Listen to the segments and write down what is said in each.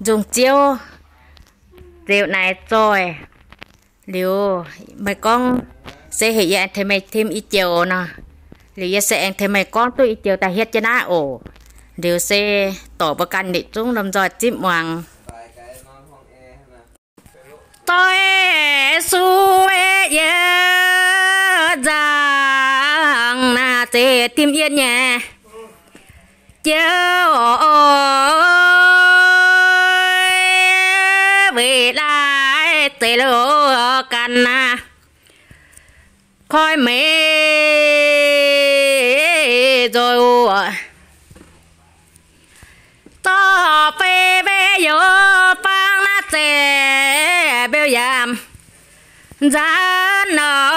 dùng chiêu. Rượu này rồi. Liệu mấy con sẽ hiện dạng thì mày thêm ít chiều nè? Liệu sẽ thêm mày con tôi ít chiều ta hết cho nó ổ? Liệu sẽ tổ bậc căn để chúng làm giỏi chim hoàng? Tôi su ye rằng na sẽ tìm yên nhà chiều lại lô căn na à. khói mê rồi à. to phê bê yo pang na tê giá nở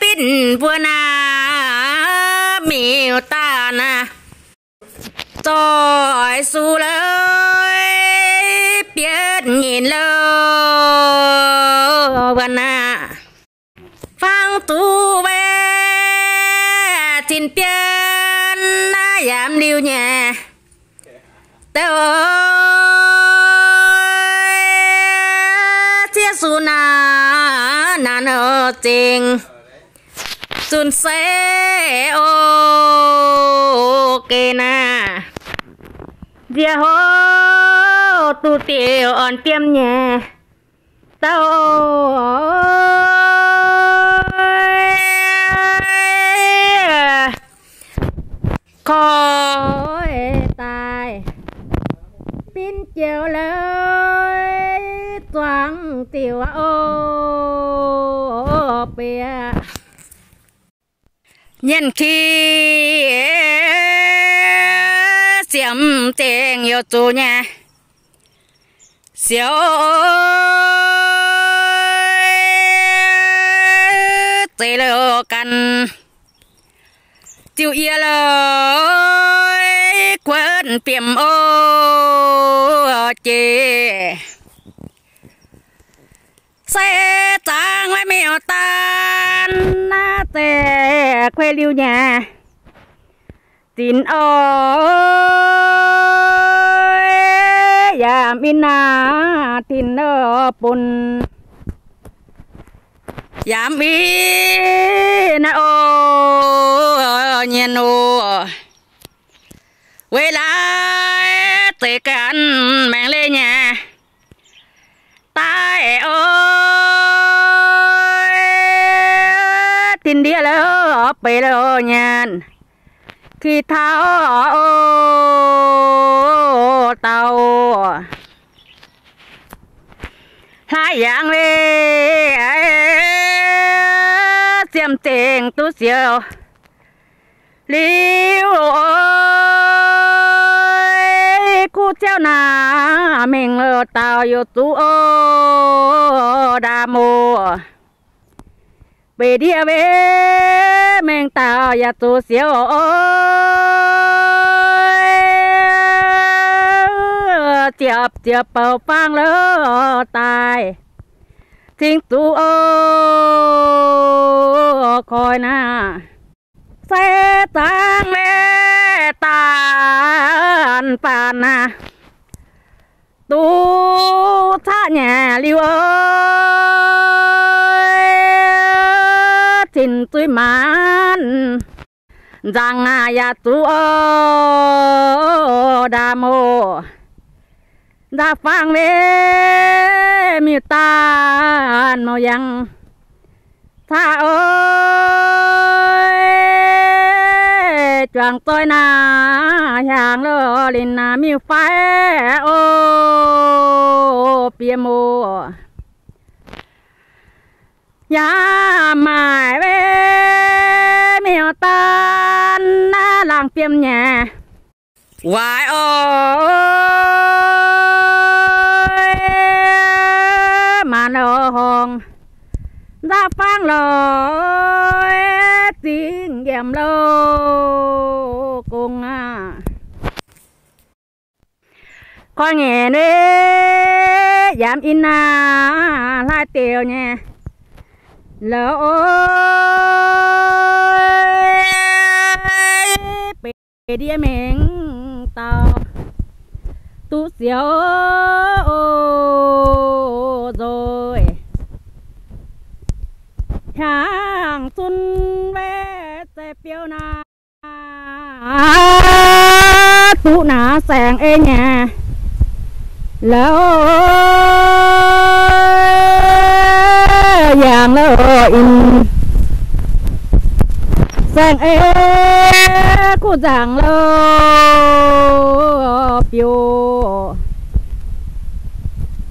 pin vua na miêu ta na. Tôi su lời nơ tình sun ô kê na dia hô, tu tiêu on tiêm nhà tao khói tài. Pin chiều lời toàn tiểu ô bé nhân khi xiêm tiền yêu chủ nhà xíu tê lô căn. Tiêu ia lô quên tiệm ô chê xe trang lại mèo tan na tè quê liu nhà. Tin ơi ya in na tin ơ pun ya in na ô, nhiên ô. Quê lại tê can mang lên nhà. Tai ơi ยแล้วไปแล้วงานขี้เท้าเตาหลายอย่างเลยเสียมเจงตุเสียวลิวคู่เจ้านาเมงเตาอยู่ตู้ดาโม tin đi lỡ bê lỡ nhàn khi tháo ô tàu hai dạng đi xiêm tiền tu siêu liu ơi cu treo na mình ở tàu yêu tu ô đà mùa về đi về mình tàu ya tu siêu ơi chập chập bầu phang lỡ tài chính tu ô coi na xe tăng lê tàn phàn na tu tha nhà liu ơi tin tôi man. Rằng à ya tu ô đà mô. Đà phang về mi tan mô yang tha ơi, choàng tôi na hàng lơ linh na mi phai ô bia mô nhà mãi về mèo tan na làng tiêm nhà. Hoài ô mà nó hồng ra phang lời tiếng gièm lô cùng à. Coi nghe nè dám in à lai tiêu nha lỡ ơi bề đi mình tao tu xíu rồi. Hàng xuân về sẽ phiêu na. Tu nà sang ê nhà lâu in sang ê cô giảng lơ biểu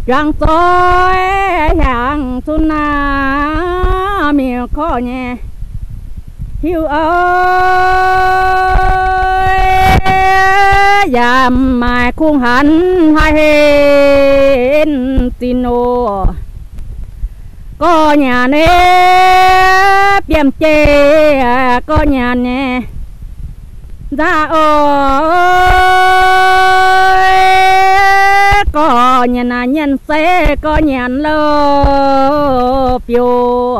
răng tôi hàng xuân na miệng khó nhẹ. Hiu ơi giảm mai hai tin có nhà nè biếm chê, có nhà nè. Dạ Ra ơi có nhà nà nhân xe có nhà lô piu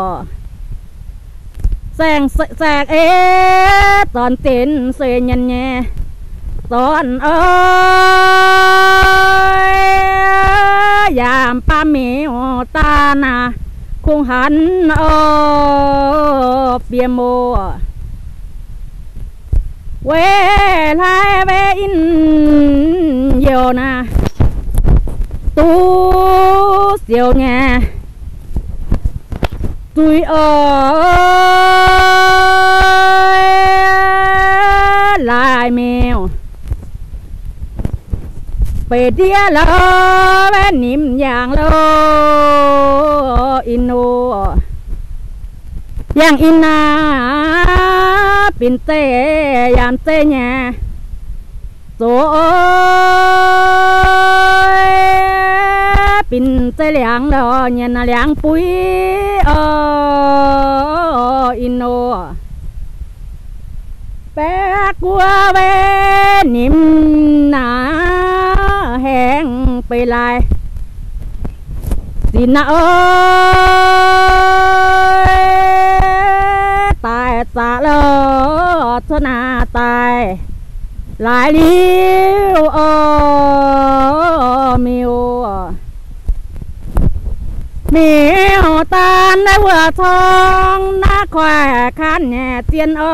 sang sang ế, toàn tiền xe nhân nhẹ toàn ơi giảm pa mi ta nà khung hắn ở bia mô quê lại về in nhiều na. Tu siêu nhà tôi ơi lại mèo về dia lơ bên niệm dạng lơ ino yang ina pin tê yan tê nha. Rồi, pin tê liang đó nhà na liang bụi ờ ino bé qua bé niệm na แห้งไปลายสินะเออตายสาเลชนาตายหลายลิ้วเออมิวมีหอตาในหัวทองหน้าแขวขันแห่เจียนเอ้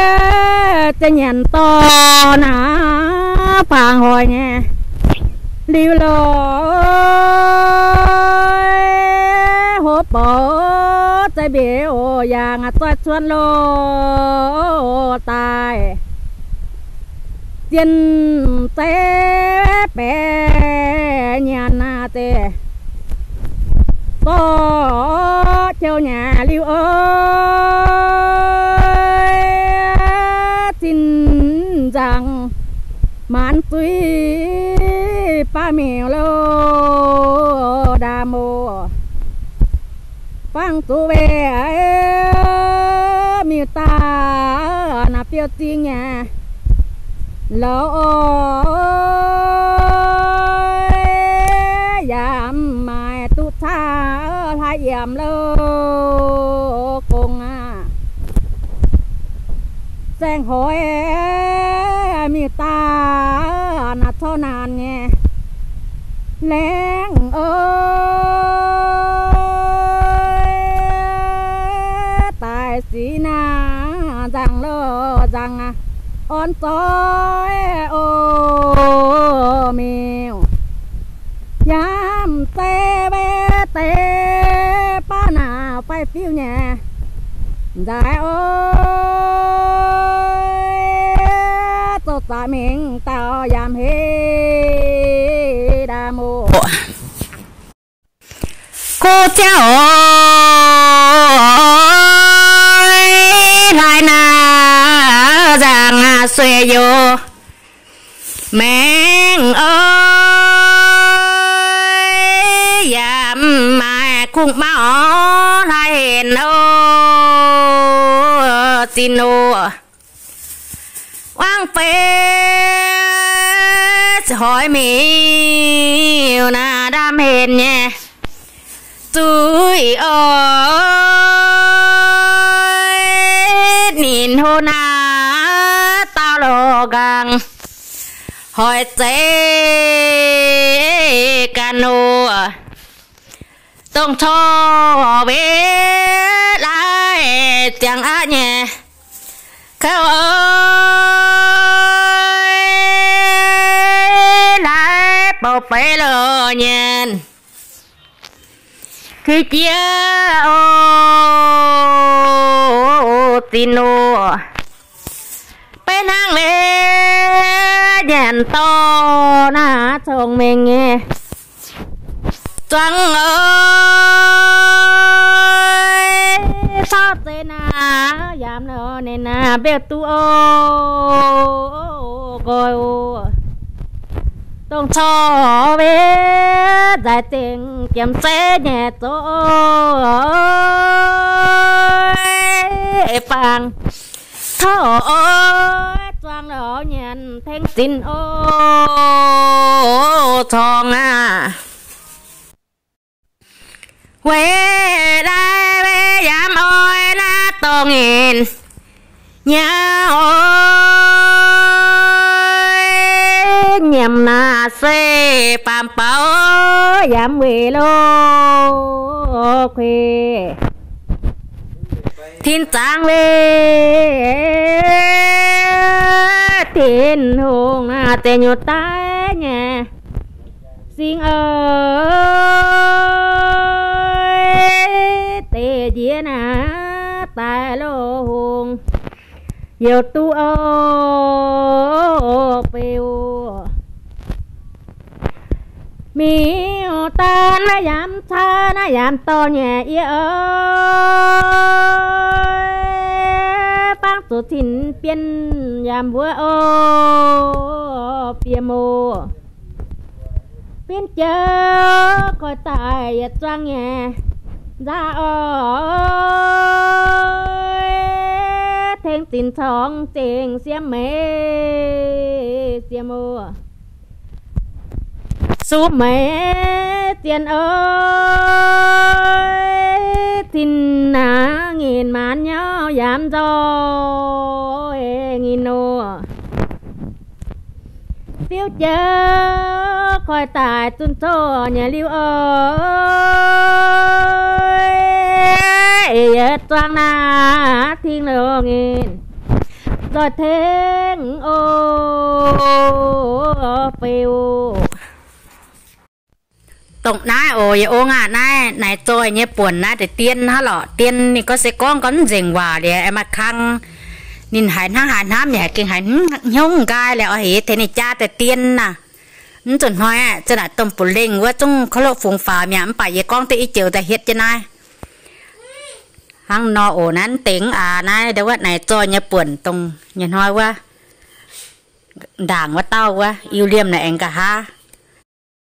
lại liêu ơ miêu miêu tan đã vừa thong na khỏe khăn nhẹ tiền ơi tin piu thong à dàn vải ô tô dám kín mê niềm tài ăn hoạt ăn hai nhà sao cùng kín na yang âu tan mian na ô thong ô quang pê cho nhận to na phàng hồi nha liêu lôi hộp bỏ tay biểu vàng toa xuân lô tài. Tiền tế bé nhà na tê. Có treo nhà liêu ơi xin rằng tuy pa mèo lô đà mô phang tu về miêu ta na piêu tiếng nhà lô giảm mai tu tha hai giảm lô cùng à sang hỏi mi ta na thọ nàn nghe lén ơi, tài sĩ na rằng lơ rằng à. on tối ô miêu. Dám tê bê tê ba nào phải phiêu nhà dài ơi tại mình tao dám hê đa mô. Cô cháu ơi, lại na rằng xuê vô. Mẹ ơi giảm mà cũng bảo lại hẹn ô xin ô phê. Hỏi mi na đam hẹn nhé. Tôi ơi nhìn hô na tao lo gang hỏi chế cano tông cho bé lại tiếng á nhẹ khéo ơi lại bảo phải lờ nhện khi chia ô, tin ô. Bên hàng lê to, na chồng mình nghe. Trăng ơi sao tên na dám nữa nên na biết tu ô coi ô tông cho về giải tình kiếm xe nhẹ tôi phàng thở ơi choang đó nhận thanh xin ô thong à. Quê đây về dám ôi na to nghìn nhà ôi nhầm na xê pam bao dám về lô khuê thiên trang về thiên hùng à tê nhột tay nhẹ xin ơi tê dĩa na tài lô hùng. Yêu tu ô phiêu mi ta na yam cha na yam to nhẹ yêu ơi bác tổ thìn biên yam vua ô, bia mô. Biên chớ coi tài trang nhẹ ra ơi thêm tin thong tiền xiêm mê xiêm mô số mẹ tiền ơi tin na nghìn màn nhau dám cho nghìn nô tiêu chớ coi tài tuân thô nhà lưu ơi toang na thiên lộ nghìn rồi thêm ô phiêu tổng nãy ôi ô ngà nãy này tôi nhé buồn nãy để tiên hả lọ? Tiên thì có sẽ con con dình hòa để em mà khăng. Nhìn hải năng hải nam nhẹ kinh hải nhung gai lại ở thế này cha để tiên nà, nó chuẩn hoa, à cho là tôm bù linh với trong khó lộ phùng phà mẹ em phải con tự chiều tại hết trên này hăng nọ ổ nán tiếng à này đâu này tôi nhé buồn tông nhìn hoa quá. Đảng quá tao quá yêu liêm này anh cả ha.